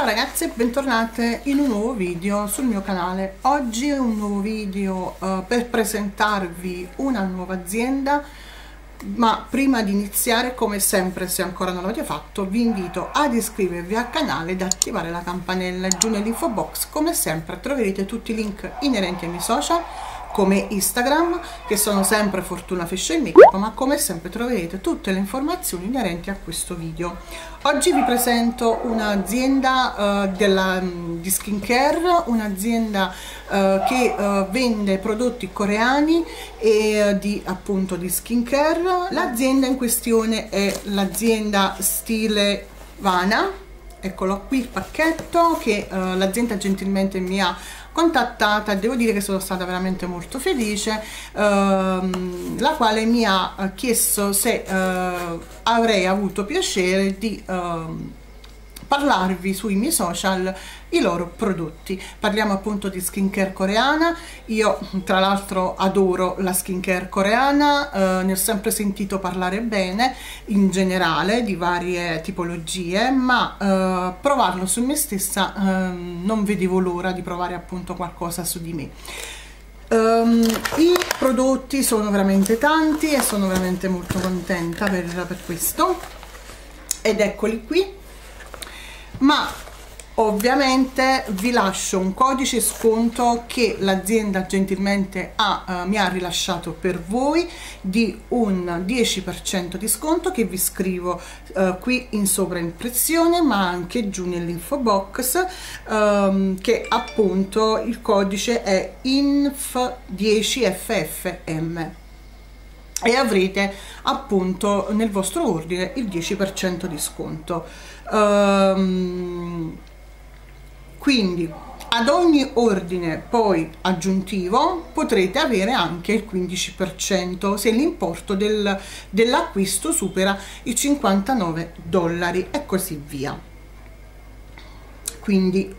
Ciao ragazze, bentornate in un nuovo video sul mio canale. Oggi è un nuovo video uh, per presentarvi una nuova azienda, ma prima di iniziare, come sempre, se ancora non l'avete fatto, vi invito ad iscrivervi al canale ed attivare la campanella giù nell'info box. Come sempre troverete tutti i link inerenti ai miei social come Instagram che sono sempre Fortuna Fashion Makeup ma come sempre troverete tutte le informazioni inerenti a questo video. Oggi vi presento un'azienda uh, um, di skincare un'azienda uh, che uh, vende prodotti coreani e di appunto di skincare. L'azienda in questione è l'azienda stile Vana. Eccolo qui il pacchetto che l'azienda gentilmente mi ha contattata devo dire che sono stata veramente molto felice ehm, la quale mi ha chiesto se eh, avrei avuto piacere di eh, parlarvi sui miei social i loro prodotti. Parliamo appunto di skincare coreana, io tra l'altro adoro la skincare coreana, eh, ne ho sempre sentito parlare bene in generale di varie tipologie, ma eh, provarlo su me stessa eh, non vedevo l'ora di provare appunto qualcosa su di me. Um, I prodotti sono veramente tanti e sono veramente molto contenta per, per questo ed eccoli qui ma ovviamente vi lascio un codice sconto che l'azienda gentilmente ha, uh, mi ha rilasciato per voi di un 10% di sconto che vi scrivo uh, qui in sovraimpressione ma anche giù nell'info box um, che appunto il codice è INF10FFM e avrete appunto nel vostro ordine il 10% di sconto. Um, quindi ad ogni ordine poi aggiuntivo potrete avere anche il 15% se l'importo del, dell'acquisto supera i 59 dollari e così via. Quindi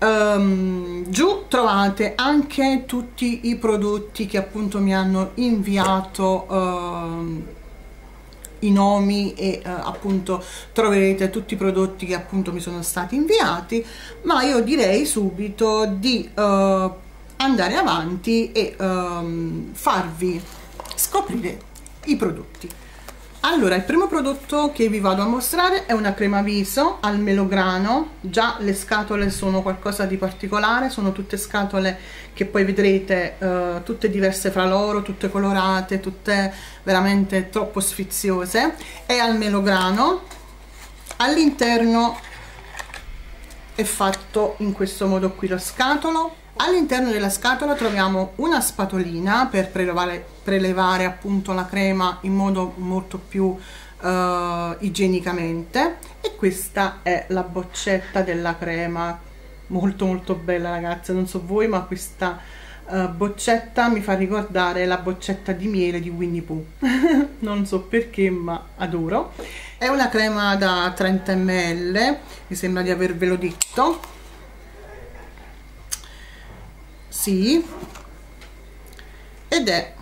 um, giù trovate anche tutti i prodotti che appunto mi hanno inviato uh, i nomi e uh, appunto troverete tutti i prodotti che appunto mi sono stati inviati ma io direi subito di uh, andare avanti e um, farvi scoprire i prodotti allora il primo prodotto che vi vado a mostrare è una crema viso al melograno. Già le scatole sono qualcosa di particolare sono tutte scatole che poi vedrete uh, tutte diverse fra loro tutte colorate tutte veramente troppo sfiziose. È al melograno. All'interno è fatto in questo modo qui lo scatolo all'interno della scatola troviamo una spatolina per prelevare, prelevare appunto la crema in modo molto più uh, igienicamente. E questa è la boccetta della crema. Molto molto bella ragazze. Non so voi ma questa uh, boccetta mi fa ricordare la boccetta di miele di Winnie Pooh. Non so perché ma adoro. È una crema da 30 ml mi sembra di avervelo detto sì. Ed è.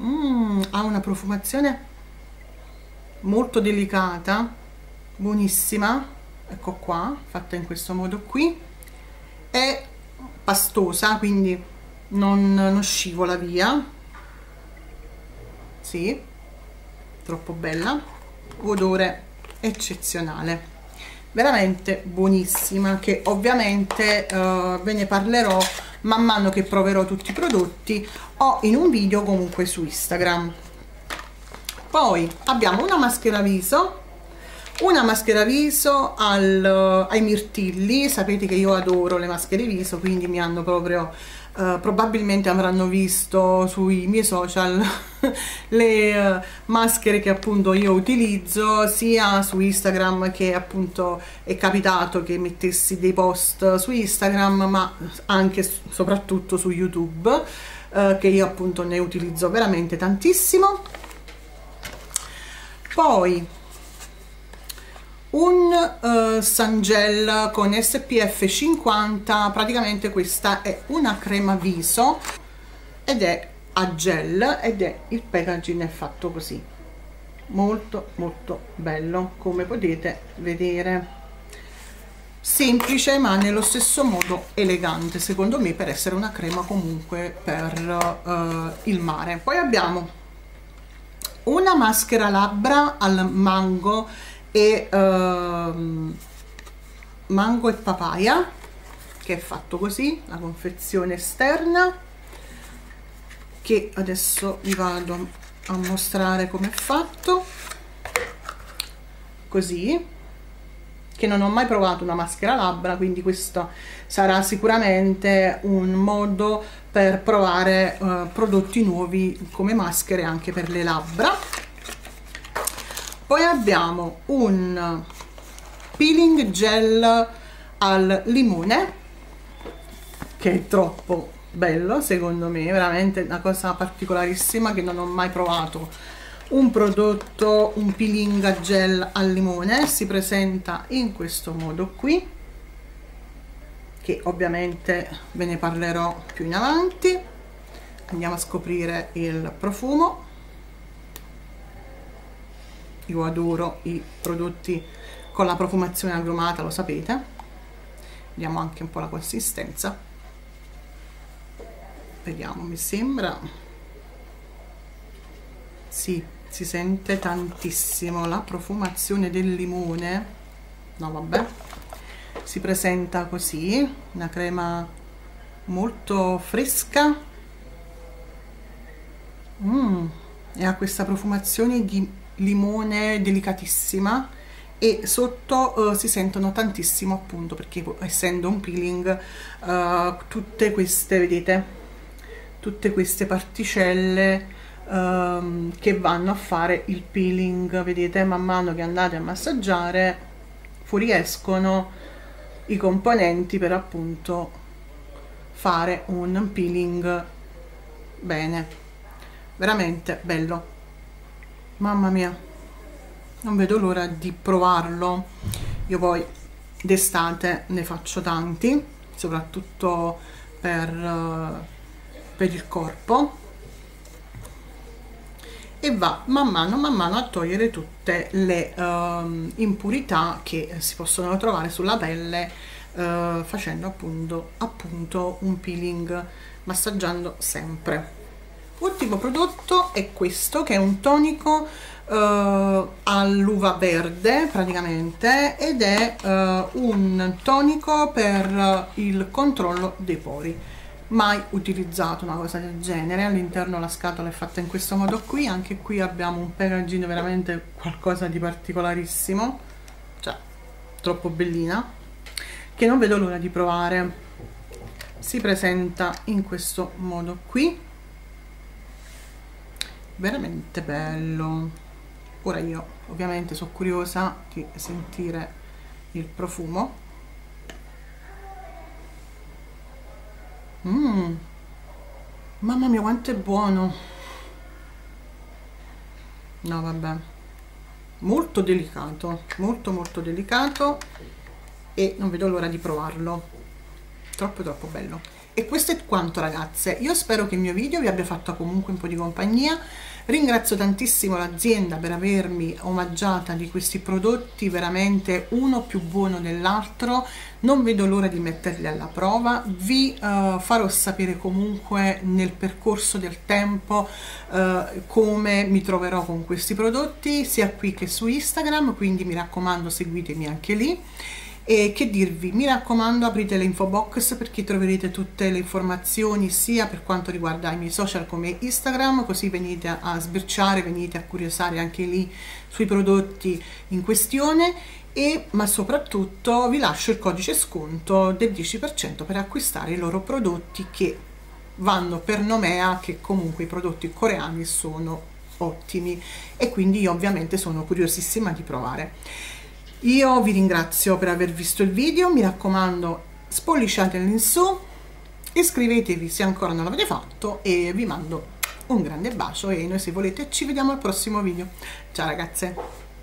Mm, ha una profumazione molto delicata buonissima. Ecco qua fatta in questo modo qui. È pastosa quindi non, non scivola via. Sì. Troppo bella. Odore eccezionale veramente buonissima che ovviamente uh, ve ne parlerò man mano che proverò tutti i prodotti. O in un video comunque su Instagram. Poi abbiamo una maschera viso una maschera viso al, ai mirtilli sapete che io adoro le maschere viso quindi mi hanno proprio uh, probabilmente avranno visto sui miei social le uh, maschere che appunto io utilizzo sia su Instagram che appunto è capitato che mettessi dei post su Instagram ma anche soprattutto su YouTube uh, che io appunto ne utilizzo veramente tantissimo. Poi un uh, Sangel con SPF 50 praticamente questa è una crema viso ed è a gel ed è il packaging è fatto così. Molto molto bello come potete vedere. Semplice ma nello stesso modo elegante secondo me per essere una crema comunque per uh, il mare. Poi abbiamo una maschera labbra al mango e uh, mango e papaya che è fatto così la confezione esterna che adesso vi vado a mostrare come è fatto. Così. Che non ho mai provato una maschera labbra quindi questo sarà sicuramente un modo per provare uh, prodotti nuovi come maschere anche per le labbra poi abbiamo un peeling gel al limone che è troppo bello secondo me veramente una cosa particolarissima che non ho mai provato un prodotto, un peeling gel al limone, si presenta in questo modo qui, che ovviamente ve ne parlerò più in avanti. Andiamo a scoprire il profumo. Io adoro i prodotti con la profumazione agrumata, lo sapete. Vediamo anche un po' la consistenza. Vediamo, mi sembra... Sì, si sente tantissimo la profumazione del limone no vabbè si presenta così una crema molto fresca mm, e ha questa profumazione di limone delicatissima e sotto uh, si sentono tantissimo appunto perché essendo un peeling uh, tutte queste vedete tutte queste particelle um, che vanno a fare il peeling vedete man mano che andate a massaggiare fuoriescono i componenti per appunto fare un peeling bene. Veramente bello mamma mia non vedo l'ora di provarlo. Io poi d'estate ne faccio tanti soprattutto per, per il corpo. E va man mano man mano a togliere tutte le uh, impurità che si possono trovare sulla pelle uh, facendo appunto, appunto un peeling massaggiando sempre ultimo prodotto è questo che è un tonico uh, all'uva verde praticamente ed è uh, un tonico per il controllo dei pori. Mai utilizzato una cosa del genere. All'interno la scatola è fatta in questo modo qui. Anche qui abbiamo un packaging veramente qualcosa di particolarissimo. Cioè troppo bellina. Che non vedo l'ora di provare. Si presenta in questo modo qui veramente bello ora io ovviamente sono curiosa di sentire il profumo Mmm, mamma mia quanto è buono. No, vabbè. Molto delicato, molto molto delicato e non vedo l'ora di provarlo. Troppo troppo bello. E questo è quanto ragazze. Io spero che il mio video vi abbia fatto comunque un po' di compagnia Ringrazio tantissimo l'azienda per avermi omaggiata di questi prodotti, veramente uno più buono dell'altro, non vedo l'ora di metterli alla prova, vi uh, farò sapere comunque nel percorso del tempo uh, come mi troverò con questi prodotti, sia qui che su Instagram, quindi mi raccomando seguitemi anche lì e che dirvi mi raccomando aprite l'info box perché troverete tutte le informazioni sia per quanto riguarda i miei social come Instagram così venite a sbirciare venite a curiosare anche lì sui prodotti in questione. E ma soprattutto vi lascio il codice sconto del 10% per acquistare i loro prodotti che vanno per Nomea che comunque i prodotti coreani sono ottimi. E quindi io ovviamente sono curiosissima di provare io vi ringrazio per aver visto il video, mi raccomando spolliciatelo in su, iscrivetevi se ancora non l'avete fatto e vi mando un grande bacio e noi se volete ci vediamo al prossimo video. Ciao ragazze!